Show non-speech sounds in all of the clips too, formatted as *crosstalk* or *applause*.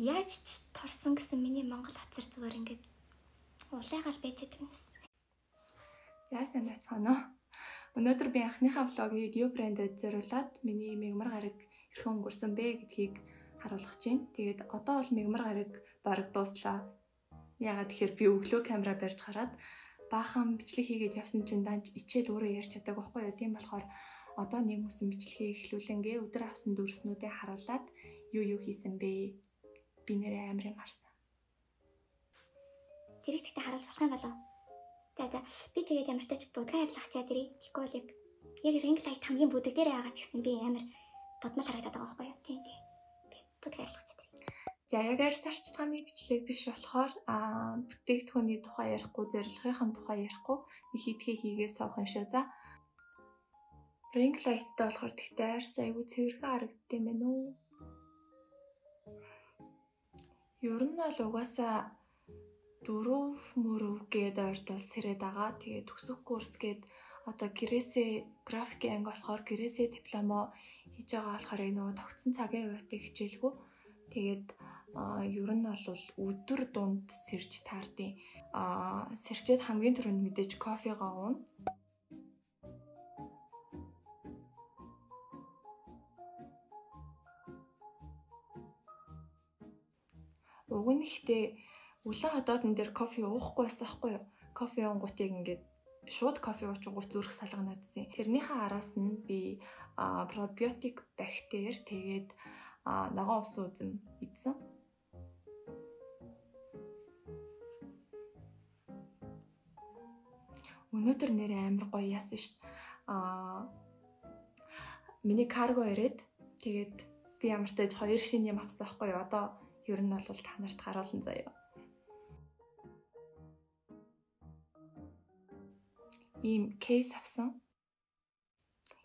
Яаж ч турсан гэсэн миний Монгол хацар зүгээр ингээд улайгаал байж байгаа юм. За сайн байцгаана уу. Өнөөдөр би анхныхаа влогийг Ю брэндэд зориулаад миний мегмар гараг хэрхэн өнгөрсөн бэ гэдгийг харуулах чинь. Тэгээд одоо бол мегмар гараг бараг дууслаа. Ягаад тэгэхээр би өглөө камера барьж хараад баахан бичлэг хийгээд явсан чинь данж ичээд өөрөө ярьж чаддаг байхгүй юу. Тийм болохоор одоо нэг мөсөн бичлэгийг эхлүүлэнгээ өдөр авсан дүрснүүдээ харуулад юу юу хийсэн бэ? Би нэрээ амир юм харсан. Тэр их тэгтээ харуулж болох юм болов. За за би тэгээд ямар ч тач будгаа ярьлах чаа тэрий. Тэгэхгүй бол яг ring light хамгийн бүдэг дээр байгаа ч гэсэн би амир будмал харагдаад байгаа байхгүй юу. Тийм тийм. Би будгаа ярьлах чаа тэрий. За яг арьс арчилгааны бичлэг биш болохоор аа бүтээгдэхүүний тухай ярихгүй, зорилгын тухай ярихгүй би хийдгээ хийгээ суух юм шүү. За ring light-тай болохоор тэгтээ арьс айгүй цэвэрхэн харагддаг юм байна уу? Ер нь бол угаасаа дөрөв мөрөв гээд ойртол сэрээд байгаа. Тэгээд төгсөх курс гээд одоо гэрээсээ графикийн анги болохоор гэрээсээ дипломо хийж байгаа болохоор энэ нөгөө тогтсон цагийн хувьд хичээлгүй. Тэгээд ер нь бол өдөр дунд сэрж таардیں۔ Аа сэрчээд хамгийн түрүүнд мэдээж кофегаа ууна. Уг нь ихтэй өглөө ходоодн дээр кофе уухгүй байсан хгүй юу? Кофе уунгуудыг ингээд шууд кофе уучгууд зүрх салганадсан. Тэрнийхээ араас нь би пробиотик бактери тэгээд ногоон ус үзэм идсэн. Өнөөдөр нэр амар гоё яасан дээ. Аа миний карго ирээд тэгээд би ямар ч тааж хоёр шин юм авсан байхгүй юу. Одоо ер нь бол та нарт харуулсан заяа. Ийм кейс авсан.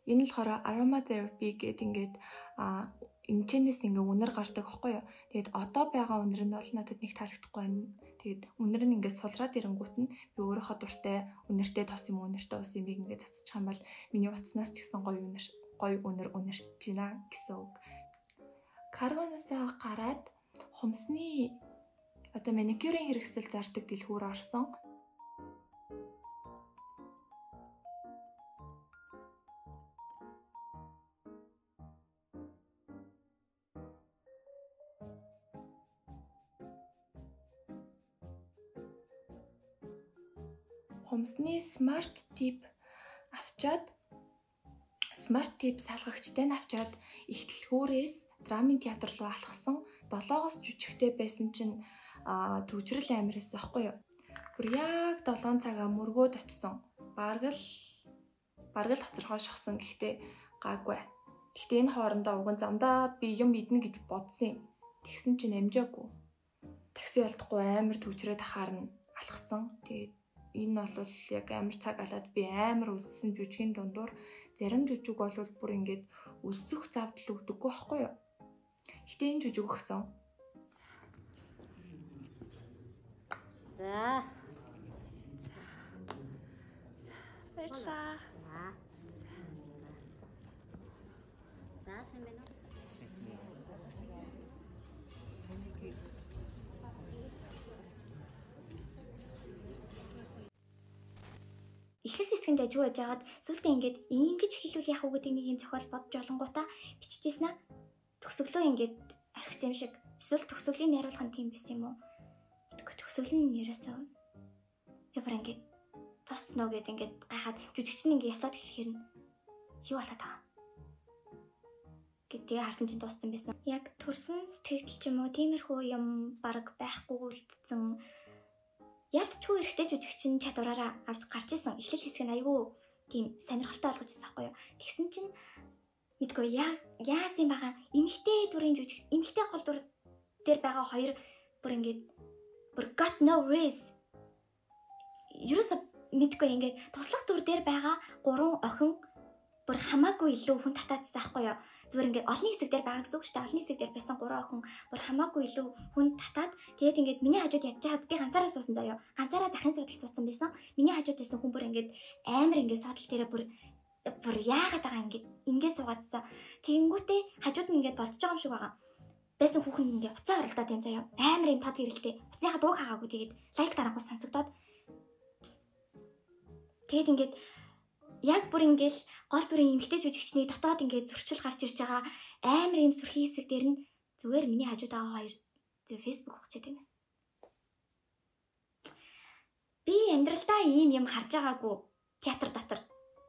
Энэ л болохоор aromatherapy гэдэг ингээд а энэчнээс ингээ үнэр гардаг байхгүй юу. Тэгээд одоо байгаа үнэр нь бол надад нэг таалагдахгүй байна. Тэгээд үнэр нь ингээ сулраад ирэнгүүт нь би өөрийнхөө дуртай үнэртэй тос юм үнэртэй ус юм ингээ цацчих юм бол миний утаснаас ч гэсэн гоё үнэр гоё үнэр үнэрч байна гэсэн үг. Карбоносоо гараад хумсны одоо маникюрын хэрэгсэл зардаг дэлгүүр орсон. Хумсны смарт тип авчаад смарт тип салгагчтай нь авчаад их дэлгүүрээс драмын театр руу алхсан 7-оос жүжигтэй байсан чинь төвчрэл амирээс аахгүй юу. Бүр яг 7 цагаа мөргөөд очсон. Бараг л бараг л хоцорхоо шахсан гэхдээ гаагүй. Гэхдээ энэ хоорондоо уг нь замдаа би юм идэнэ гэж бодсон. Тэгсэн чинь амжаагүй. Такси олдохгүй амар төвчрээд ахаар нь алхацсан. Тэгээд энэ бол яг амар цаг алаад би амар өссөн жүжигийн дундуур зарим жүжиг бол бүр ингээд өсөх завдал өгдөггүй байхгүй юу? Гэтэ энэ жүжиг өгсөн. За. Баярлаа. За сайн байна уу? эхлэл хэсгэнд ажиг байж байгаад сүултээ ингээд ингэж хэлүүл яах вэ гэдэг нэг юм зохиол бодж олонгуудаа биччихсэн аа төгсөглөө ингээд архицсан юм шиг эсвэл төгсгөлийн найруулга нь тийм байсан юм уу? Тэгэхгүй төгсгөл нь ерөөсөө ямар ингээд тосноо гэд ингээд гайхаад жүжигч нь ингээд ясаад хэлэхээр нь юу болоод байгаа гэдгийг харсан чинь дууссан байсан. Яг төрсөн сэтгэл ч юм уу тиймэрхүү юм баг байхгүй үлдсэн ялтчгүй эрэхтэй жүжигчин чадвараараа авч гарч исэн. Эхлэл хэсэг нь айгүй тийм сонирхолтой болгож ирсэн байхгүй юу. Тэгсэн чинь мэдгүй яа яасан байгаа? Эмэгтэй дүрийн жүжиг эмэгтэй гол дүр дээр байгаа хоёр бүр ингээд бүр got no race ерөөсө мэдгүй ингээд туслах дүр дээр байгаа гурван охин бүр хамаагүй илүү хүн татаадсан аахгүй юу? Зүгээр ингээд олон хэсэг дээр байгаа гэсэн үг шүү дээ. Олон хэсэг дээр байсан гурван охин бүр хамаагүй илүү хүн татаад тэгээд ингээд миний хажууд ядж хаад би ганцаараа суусан заяа. Ганцаараа захын судалт суусан байсан. Миний хажууд байсан хүн бүр ингээд амар ингээд судалт дээр бүр бүр яагаад байгаа ингээд ингээд суугаадсан. Тэнгүүтээ хажууд нь ингээд болцож байгаа юм шиг байгаа. байсан хүүхэн ингээ уцаа оролдоод энэ заяа амар юм тод хэрэлтэй. Уцныхаа дууг хаагаагүй тэгээд лайк дараагүй сонсогдоод тэгээд ингээд яг бүр ингээл гол бүрийн эмгтэй жүжигчний дотоод ингээд зурчил гарч ирж байгаа амар юм сүрхий хэсэг дээр нь зүгээр миний хажууд байгаа хоёр зөв фейсбુક хугацаад юмас. Би амьдралдаа ийм юм харж байгаагүй театр дотор.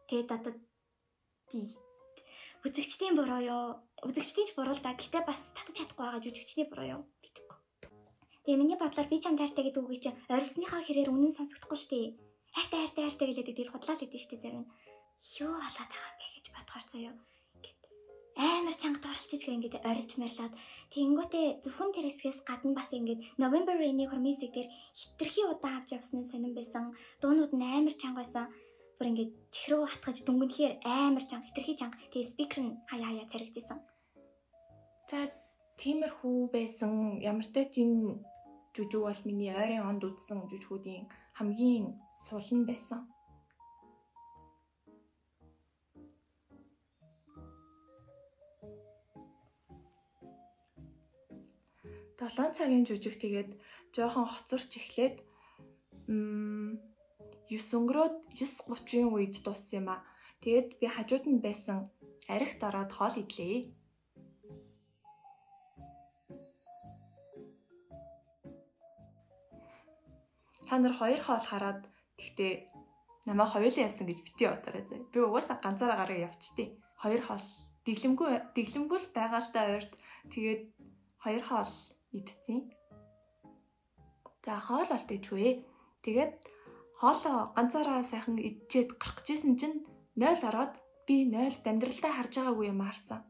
Тэгээд одоо үзэгчдийн буруу юу? Үзэгчдийн ч буруу л да. Гэтэ бас татаж чадахгүй байгаа жүжигчний буруу юу? Битгэхгүй. Тэгээ миний бодлоор би чам таартай гэдэг үгийг чинь орсныхаа хэрээр үнэн сонсогдохгүй дээ. Хайртай хайртай хайртай гэлээд тэгэл худлаа л идэв дээ зарим нь. Юу болоод байгаа юм бэ гэж бодохоор заяа. Амар чангад оролцож гээ ингээд орилж марлаад тэгэнгүүтээ зөвхөн тэр хэсгээс гадна бас ингээд November Rain-ийн хормисик дээр хитрхи удаан авч явсан сонирн байсан. Дуунууд нь амар чанга байсан бүр ингээд чихрөө хатгаж дүнгэнхээр амар чанга хитрхи чанга тэгээ спикер нь хаяа хаяа царигдсан. За тиймэрхүү байсан ямар ч энэ жүжиг бол миний ойрын онд үзсэн жүжигүүдийн хамгийн сул нь байсан. Долоон цагийн жүжиг тэгээд жоохон хоцорч эхлээд м 9 өнгөрөөд 9:30-ийн үед дууссан юм а. Тэгээд би хажууд нь байсан архит ороод хоол идлээ. Та нар хоёр хоол хараад тэгтээ намайг хоёулаа явсан гэж бити бодорой зэ. Би угаасаа ганцаараа гараа явчихдээ. Хоёр хоол дэглэмгүй дэглэмгүй л да ойрт. Тэгээд хоёр хоол идцیں۔ За хоол бол дэжгүй. Тэгээд хоолоо ганцаараа сайхан идчихэд гарах гэжсэн чинь 0 ороод би 0 амьдралдаа харж байгаагүй юм харсан.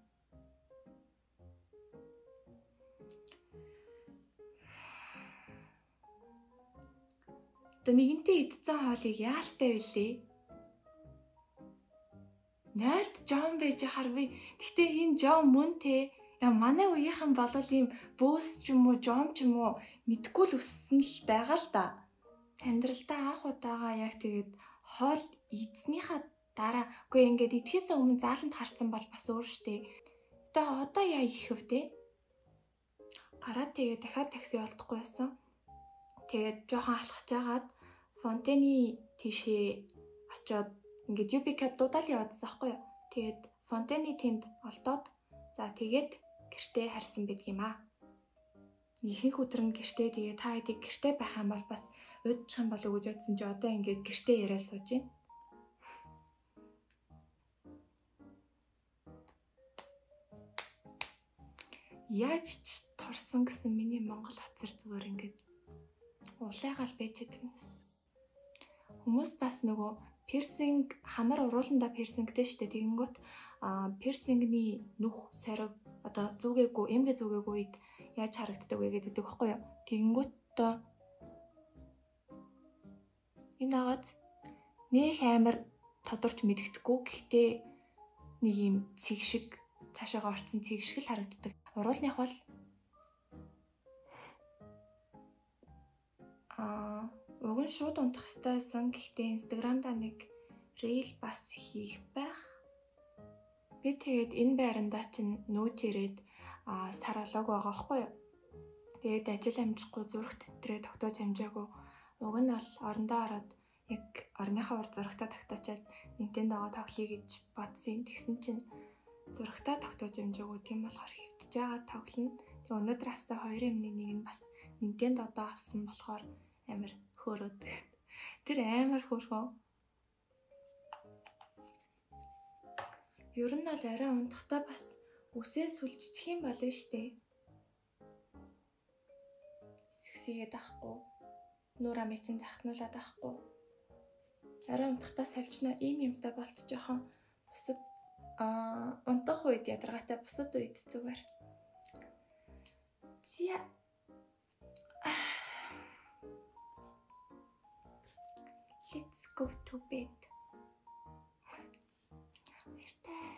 Тэ нэгэнтээ идсэн хоолыг яалтай вүлээ? 0-д жом байж харвэ. Гэтэ энэ жом мөн те Яа манай үеийнхэн болол ийм бөөс ч юм уу, жом ч юм уу мэдгүй л өссөн л байгаа л да амьдралдаа анх удаага яг тэгээд хоол эзнийхаа дараа үгүй ингээд идэхээс өмнө зааланд харсан бол бас өөр штэ. Тэ одоо яа их хөвтэй. Гараад тэгээд дахиад такси олдохгүй байсан. Тэгээд жоохон алхаж агаад фонтены тишээ очиод ингээд UB cap дуудаал яваадсан аахгүй юу. Тэгээд фонтены тэнд олдоод за тэгээд гэртээ харсан байдаг юм аа. Ихэнх өдрөн гэртээ тэгээ та хэдийг гэртээ байх юм бол бас удчих юм болов уу гэж бодсон чи одоо ингээд гэртээ яриад сууж байна. Яаж ч торсон гэсэн миний Монгол хацар зүгээр ингээд улайгаал байж байгаа юм. Хүмүүс бас нөгөө пирсинг хамар урууланда пирсингтэй штэ тэгэнгүүт а пирсингний нүх сорив одоо зүгээгүй эмгэ зүгээгүй үед яаж харагддаг вэ гэдэг байхгүй юу. Тэгэнгүүт одоо Энэ аваад нөх амар тодорч мэддэхгүй гэхдээ нэг юм цэг шиг цаашаага орцсон цэг шиг л харагддаг. Уруулных бол аа уг нь шууд унтах хэрэгтэй байсан. Гэхдээ инстаграмда нэг рeel бас хийх байх. Би тэгээд энэ байрандаа чинь нөөж ирээд аа сар болоог байгаа байхгүй юу? Тэгээд ажил амжихгүй зүрх тэтрээ тогтоож амжаагүй Уг нь бол орондоо ороод яг орныхаа ур зурагтаа тогтоочоод Nintendo-го тоглоё гэж бодсон. Тэгсэн чинь зурагтаа тогтоож юмжаагүй тийм болохоор хөвтөж байгаа тоглоно. Тэгээ өнөөдөр авсан хоёрын өмнө нэг нь бас Nintendo-доо авсан болохоор амар хөөрөөд. Тэр амар хөөрхөө. Ер нь бол арай унтахтаа бас үсээ сүлжчих юм болно штэ хийгээд авахгүй. Нүр амь чинь захтнуулаад авахгүй. Арай унтахтаа сольчноо ийм юмтай болт жоохон бусад аа унтах үед ядаргаатай бусад үед зүгээр. Зя *sighs* Let's go to bed. Баяртай.